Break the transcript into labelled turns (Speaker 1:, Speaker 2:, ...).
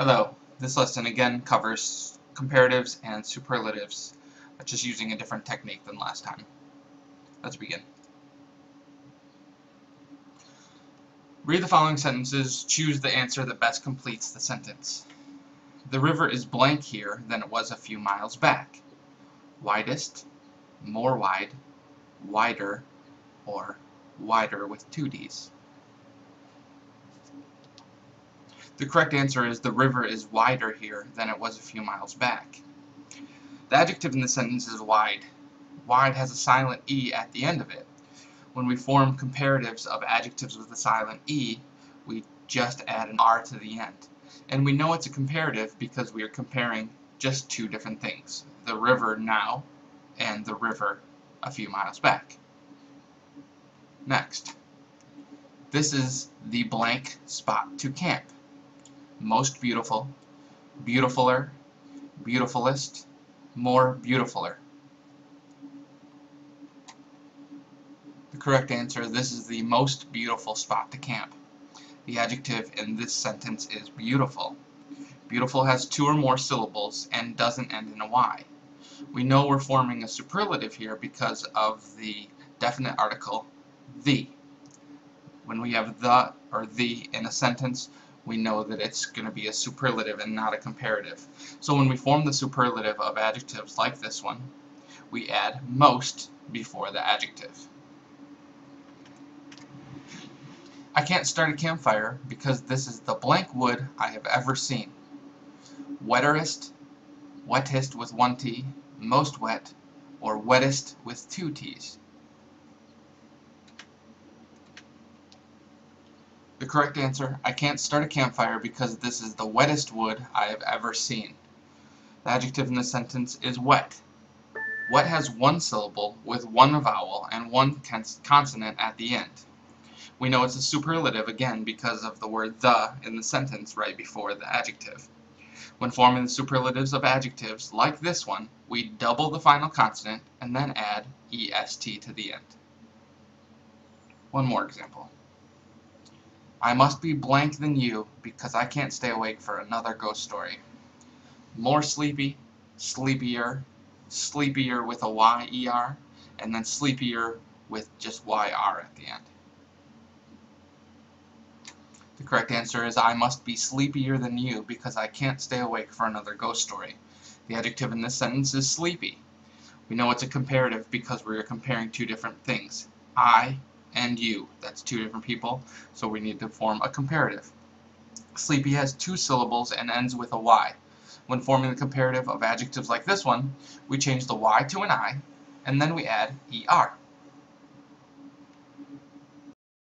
Speaker 1: Hello, this lesson again covers comparatives and superlatives, uh, just using a different technique than last time. Let's begin. Read the following sentences, choose the answer that best completes the sentence. The river is blank here than it was a few miles back. Widest, more wide, wider, or wider with two D's. The correct answer is the river is wider here than it was a few miles back. The adjective in the sentence is wide. Wide has a silent E at the end of it. When we form comparatives of adjectives with a silent E, we just add an R to the end. And we know it's a comparative because we are comparing just two different things. The river now and the river a few miles back. Next. This is the blank spot to camp. Most beautiful, beautifuler, beautifulest, more beautifuler. The correct answer, this is the most beautiful spot to camp. The adjective in this sentence is beautiful. Beautiful has two or more syllables and doesn't end in a Y. We know we're forming a superlative here because of the definite article the. When we have the or the in a sentence, we know that it's going to be a superlative and not a comparative. So when we form the superlative of adjectives like this one, we add most before the adjective. I can't start a campfire because this is the blank wood I have ever seen. Wetterest, wettest with one T, most wet, or wettest with two T's. Correct answer, I can't start a campfire because this is the wettest wood I have ever seen. The adjective in this sentence is wet. Wet has one syllable with one vowel and one consonant at the end. We know it's a superlative again because of the word the in the sentence right before the adjective. When forming the superlatives of adjectives, like this one, we double the final consonant and then add est to the end. One more example. I must be blank than you because I can't stay awake for another ghost story. More sleepy, sleepier, sleepier with a Y-E-R, and then sleepier with just Y-R at the end. The correct answer is I must be sleepier than you because I can't stay awake for another ghost story. The adjective in this sentence is sleepy. We know it's a comparative because we are comparing two different things. I and you. That's two different people, so we need to form a comparative. Sleepy has two syllables and ends with a Y. When forming the comparative of adjectives like this one, we change the Y to an I, and then we add ER.